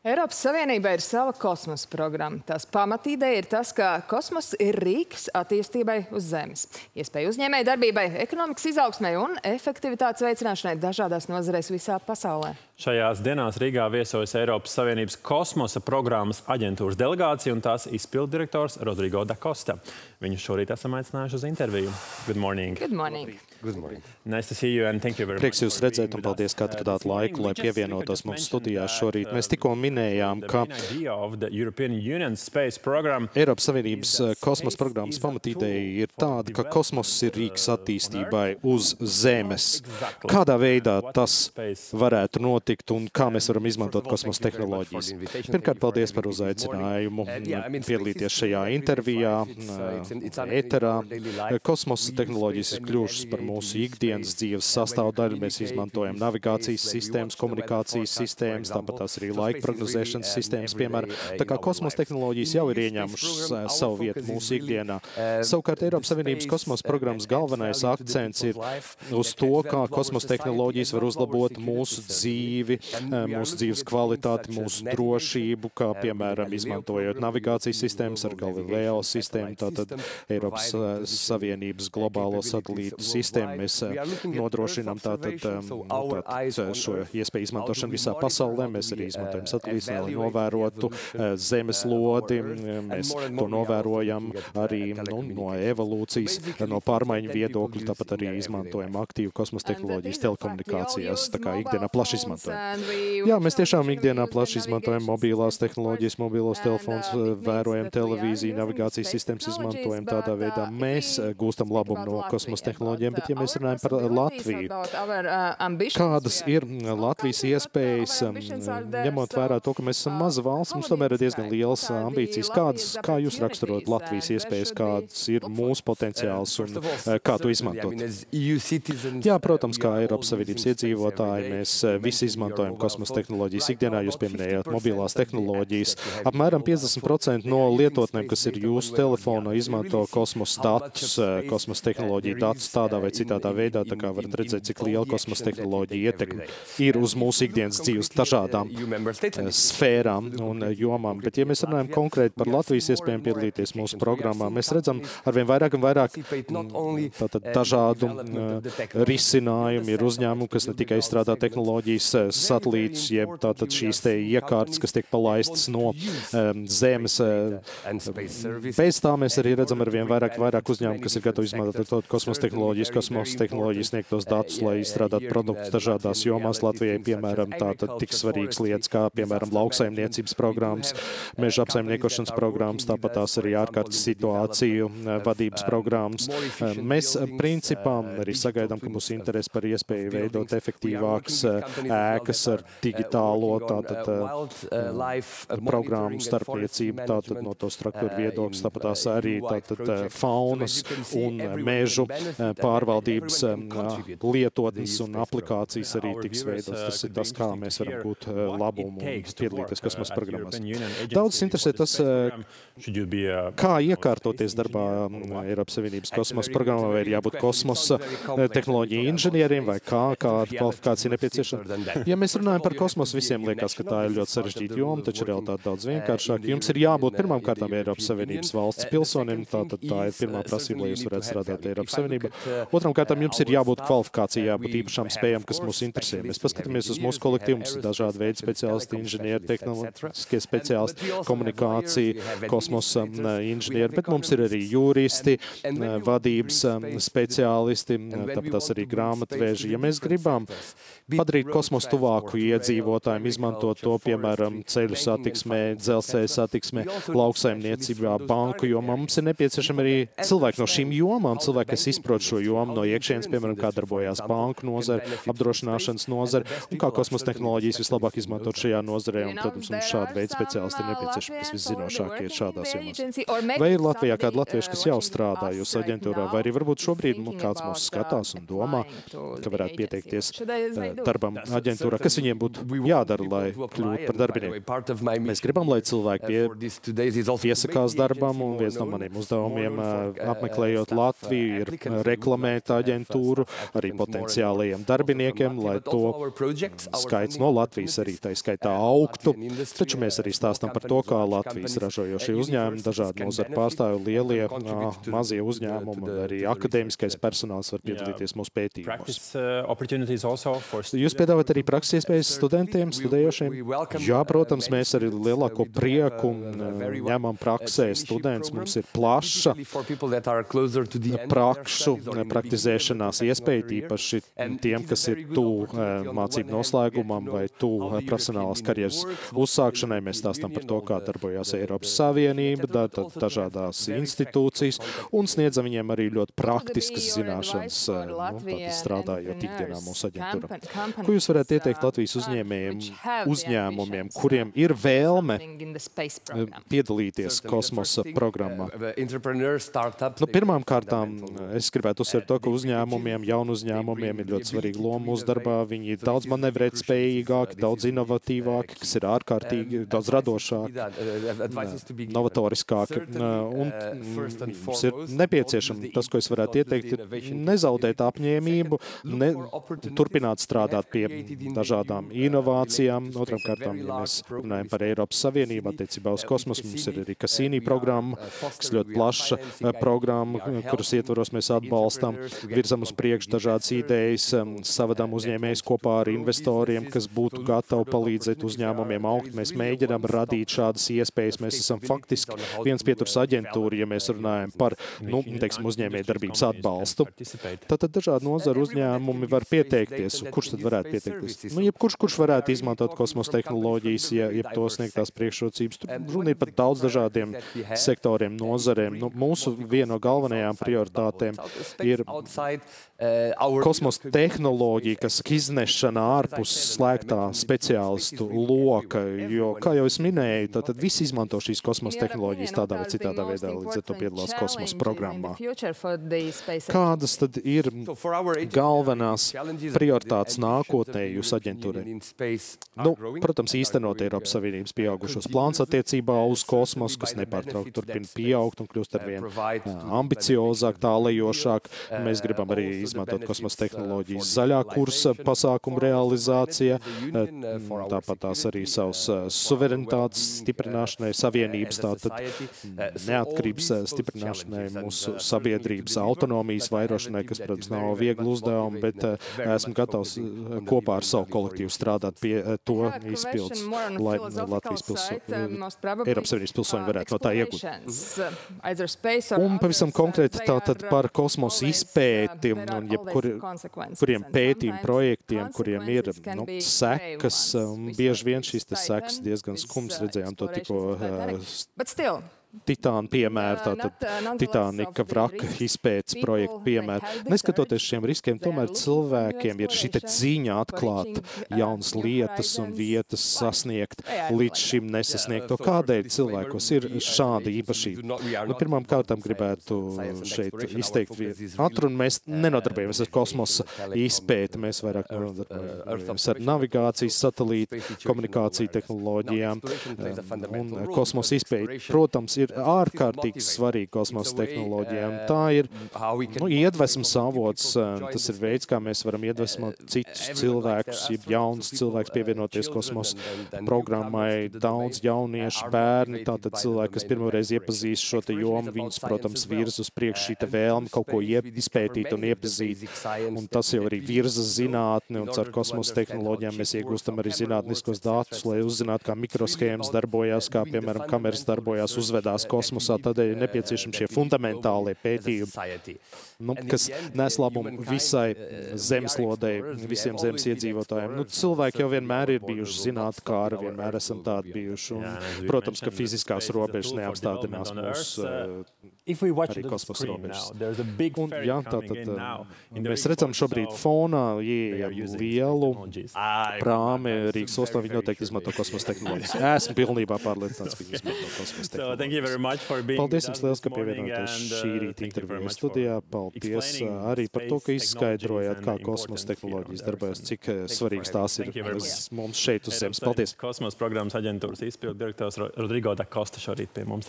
Eiropas Savienībai ir sava kosmosa programma. Tās pamatīdeja ir tas, ka kosmos ir rīks attīstībai uz Zemes. Iespēja uzņēmēja darbībai, ekonomikas izaugsmai un efektivitātes veicināšanai dažādās nozarēs visā pasaulē. Šajās dienās Rīgā viesojas Eiropas Savienības kosmosa programmas aģentūras delegācija un tās izpilddirektors Rodrigo da Costa. Viņu šorīt esam aicinājuši uz interviju. Good morning. Good morning. Good morning. Nice to see you and thank you very much. Prieks jūs redzēt un paldies, ka atradāt laiku, lai pievienotos mums studijās šorīt. Mēs tikko minējām, ka Eiropas Savienības uh, kosmosa programmas pamatīdeja ir tāda, ka kosmoss ir rīks attīstībai uz Zemes. Kādā veidā tas varētu notikt un kā mēs varam izmantot kosmosa tehnoloģijas? Pirmkārt, paldies par uzaicinājumu. Piedalīties šajā intervijā, ēterā. Kosmosa tehnoloģijas ir kļuvušas par mūsu ikdienas dzīves sastāvdaļu. Mēs izmantojam navigācijas sistēmas, komunikācijas sistēmas, tāpat tās arī laika prognozēšanas sistēmas, piemēram. Tā kā kosmosa tehnoloģijas jau ir ieņēmušas savu vietu mūsu ikdienā. Savukārt Eiropas Savienības kosmosa programmas galvenais akcents ir uz to, kā kosmosa tehnoloģijas var uzlabot mūsu dzīvi, mūsu dzīves kvalitāti, mūsu drošību, kā piemēram izmantojot navigācijas sistēmas ar Galileo sistēmu, tātad Eiropas Savienības globālo satelītu sistēmu. Mēs nodrošinām tātad nu, tātad šo iespēju izmantošanu visā pasaulē. Mēs arī izmantojam satelītus, lai novērotu zemes lodi. Mēs to novērojam arī nu, no evolūcijas, no pārmaiņu viedokļa, tāpat arī izmantojam aktīvu kosmosa tehnoloģijas telekomunikācijās, tā kā ikdienā plaši izmantojam. Jā, mēs tiešām ikdienā plaši izmantojam mobilās tehnoloģijas, mobilos telefons, vērojam televīziju, navigācijas sistēmas izmantojam tādā veidā. Mēs gūstam labumu no kosmosa tehnoloģijām, bet ja mēs runājam par Latviju, kādas ir Latvijas iespējas, ņemot vērā to, ka mēs esam maza valsts, mums tomēr ir diezgan lielas ambīcijas. Kādas, kā jūs raksturot Latvijas iespējas, kādas ir mūsu potenciāls un kā to izmantot? Jā, protams, kā Eiropas Savienības iedzīvotāji, mēs visi izmantojam kosmosa tehnoloģijas ikdienā. Jūs pieminējāt mobilās tehnoloģijas. Apmēram 50% no lietotnēm, kas ir jūsu telefonā, izmanto kosmosa datus, kosmosa tehnoloģiju datus tādā vai citādā veidā. Tā kā varat redzēt, cik liela kosmosa tehnoloģija ietekme ir uz mūsu ikdienas dzīves dažādām sfērām un jomām. Bet, ja mēs runājam konkrēti par Latvijas iespējām piedalīties mūsu programmā, mēs redzam arvien vairāk un vairāk tātad, dažādu risinājumu. Ir uzņēmumi, kas ne tikai izstrādā tehnoloģijas satelītus, jeb tātad šīs te iekārtas, kas tiek palaistas no zemes. Pēc tā mēs arī redzam arvien vairāk, vairāk uzņēmumu, kas ir gatavi izmantot kosmosa tehnoloģijas, kosmosa tehnoloģijas sniegtos datus, lai izstrādātu produktus dažādās jomās. Latvijai, piemēram, tātad tik svarīgas lietas, kā, piemēram, lauksaimniecības programmas, meža apsaimniekošanas programmas, tāpat tās arī ārkārtas situāciju vadības programmas. Mēs principā arī sagaidām, ka būs interesi par iespēju veidot efektīvākas ēkas ar digitālo tātad programmu starpniecību, tātad no to struktūra viedokļa, tāpat tās arī tātad faunas un mežu pārvaldības lietotnes un aplikācijas arī tiks veidotas. Tas ir tas, kā mēs varam būt labumu un piedalīties kosmosa programmās. Daudz interesē tas, kā iekārtoties darbā Eiropas Savienības kosmosa programmā, vai ir jābūt kosmosa tehnoloģija inženieriem, vai kā, kāda kvalifikācija nepieciešama. Ja mēs runājam par kosmosu, visiem liekas, ka tā ir ļoti sarežģīta joma, taču realitāte daudz vienkāršāk. Jums ir jābūt pirmām kārtām Eiropas Savienības valsts pilsonim, tātad tā ir pirmā prasība, lai jūs varētu strādāt Eiropas Savienībā. Otram kārtām jums ir jābūt kvalifikācijai, jābūt īpašām spējām, kas mūs interesē. Mēs paskatāmies uz mūsu kolektīvu, mums ir dažādi veidi speciālisti, inženieri, tehnoloģiskie speciālisti, komunikācija, kosmosa inženieri, bet mums ir arī juristi, vadības speciālisti, tāpat arī grāmatvēži. Ja mēs gribam padarīt kosmosu tuvāku iedzīvotājiem, izmantot to, piemēram, ceļu satiksmē, dzelzceļa satiksmē, lauksaimniecībā, banku jomā, mums ir nepieciešami arī cilvēki no šīm jomām, cilvēki, kas izprot šo jomu no iekšienes, piemēram, kā darbojās banku nozare, apdrošināšanas nozare, un kā kosmosa tehnoloģijas vislabāk izmantot šajā nozarē. Un, protams, mums šādi veidi speciālisti ir nepieciešami, kas viszinošākie ir šādās jomās. Vai ir Latvijā kādi latvieši, kas jau strādā jūsu aģentūrā, vai arī varbūt šobrīd kāds mūs skatās un domā, ka varētu pieteikties darbam aģentūrā? Kas viņiem būtu jādara, lai kļūtu par darbinieku? Mēs gribam, lai cilvēki pie, piesakās darbam, un viens no maniem uzdevumiem apmeklējot Latviju ir reklamēt aģentūru arī potenciālajiem darbiniekiem, lai to skaits no Latvijas arī tā skaitā augtu. Taču mēs arī stāstam par to, kā Latvijas ražojošie uzņēmumi, dažādi nozaru pārstāvju, lielie, mazie uzņēmumi, arī akadēmiskais personāls var piedalīties mūsu pētījumos. Jūs piedāvājat arī prakses iespējas studentiem, studējošiem? Jā, protams, mēs arī lielāko prieku ņemam praksē students. Mums ir plaša prakšu praktizēšanās iespēja, tīpaši tiem, kas ir tuvu mācību noslēgumam vai tuvu profesionālās karjeras uzsākšanai. Mēs stāstam par to, kā darbojās Eiropas Savienība, da, dažādās institūcijas un sniedzam viņiem arī ļoti praktiskas zināšanas, nu, strādājot ikdienā mūsu aģentūra. Ko jūs varētu ieteikt Latvijas uzņēmējiem, uzņēmumiem, kuriem ir vēlme piedalīties kosmosa programmā? Nu, pirmām kārtām es gribētu uzsvērt to, ka uzņēmumiem, jaunu uzņēmumiem ir ļoti svarīga loma mūsu darbā. Viņi ir daudz manevrēt spējīgāki, daudz inovatīvāki, kas ir ārkārtīgi daudz radošāki, novatoriskāki. Un mums ir nepieciešams tas, ko es varētu ieteikt, ir nezaudēt apņēmību, ne, turpināt strādāt pie dažādām inovācijām. Otram kārtām, ja mēs runājam par Eiropas Savienību attiecībā uz kosmosu, mums ir arī Kasīnī programma, kas ļoti plaša programma, kuras ietvaros mēs atbalstam, virzam uz priekšu dažādas idejas, savadām uzņēmējs kopā ar investoriem, kas būtu gatavi palīdzēt uzņēmumiem augt. Mēs mēģinām radīt šādas iespējas. Mēs esam faktiski viens pieturs aģentūra, ja mēs runājam par, nu, teiksim, uzņēmēju darbības atbalstu. Tātad dažādi nozaru uzņēmumi var pieteikties. Kurš tad varētu pieteikties? Nu, jebkurš, kurš varētu izmantot kosmosa tehnoloģijas, ja, ja to sniegtās priekšrocības. Tur runa ir par daudz dažādiem sektoriem, nozarēm. Nu, mūsu viena no galvenajām prioritātēm ir kosmosa tehnoloģija, kas iznešana ārpus slēgtā speciālistu loka. Jo, kā jau es minēju, tad, tad visi izmanto šīs kosmosa tehnoloģijas tādā vai citādā veidā, līdz ar to piedalās kosmosa programmā. Kādas tad ir galvenās prioritātes nākotnē jūsu aģentūrai? Nu, protams, īstenot Eiropas Savienības pieaugušos plāns attiecībā uz kosmosu, kas nepārtraukti turpina pieaugt un kļūst arvien ambiciozāk, tālējošāk. Mēs gribam arī izmantot kosmosa tehnoloģijas zaļā kursa pasākumu realizācija, tāpat tās arī savas suverenitātes stiprināšanai, savienības, tātad neatkarības stiprināšanai, mūsu sabiedrības autonomijas vairošanai, kas, protams, nav viegli uzdevumi, bet esmu gatavs kopā ar savu kolektīvu strādāt pie to izpildes, lai Latvijas pilsoņi, Eiropas Savienības pilsoņi varētu no tā iegūt. Un pavisam konkrēti tātad par kosmosa izpēti un jebkur, kuriem pētījumu projektiem, kuriem ir nu, sekas, bieži vien šīs sekas diezgan skums, redzējām to tikko. Uh, Titāna piemēra, tātad Titānika vraka izpētes projekta piemēra. Neskatoties šiem riskiem, tomēr cilvēkiem ir šī ziņa atklāt jaunas lietas un vietas sasniegt līdz šim nesasniegto. Kādēļ cilvēkos ir šāda īpašība? Nu, pirmām kārtām gribētu šeit izteikt atrunu. Mēs nenodarbojamies ar kosmosa izpēti, mēs vairāk nodarbojamies ar navigācijas, satelītu, komunikāciju tehnoloģijām un kosmosa izpēti. Protams, ir ārkārtīgi svarīga kosmosa tehnoloģijām. Tā ir nu, iedvesmas avots, tas ir veids, kā mēs varam iedvesmot citus cilvēkus, jaunus cilvēkus pievienoties kosmosa programmai. Daudz jauniešu bērni, tātad cilvēki, kas pirmoreiz iepazīst šo te jomu, viņus, protams, virza uz priekšu šī vēlme kaut ko izpētīt un iepazīt. Un tas jau arī virza zinātni, un ar kosmosa tehnoloģijām mēs iegūstam arī zinātniskos datus, lai uzzinātu, kā mikroshēmas darbojās, kā, piemēram, kameras darbojās, uzvedās atradās kosmosā, tādēļ ir nepieciešami šie fundamentālie pētījumi, nu, kas nes labumu visai zemeslodei, visiem zemes iedzīvotājiem. Nu, cilvēki jau vienmēr ir bijuši zinātnēkāri, vienmēr esam tādi bijuši. Un, protams, ka fiziskās robežas neapstādinās mūs arī kosmosa robežas. Un, jā, tātad, mēs redzam šobrīd fonā lielu prāmi Rīgas ostā. Viņi noteikti izmanto kosmosa tehnoloģijas. Esmu pilnībā pārliecināts, ka viņi izmanto kosmosa tehnoloģijas. Paldies jums liels, ka pievienojāties šī uh, rīta interviju studijā. Paldies uh, arī par to, ka izskaidrojāt, kā kosmosa tehnoloģijas darbojas, cik uh, svarīgas tās ir mums šeit uz Zemes. Paldies! Kosmosa programmas aģentūras izpildu direktors Rodrigo da Costa šorīt pie mums.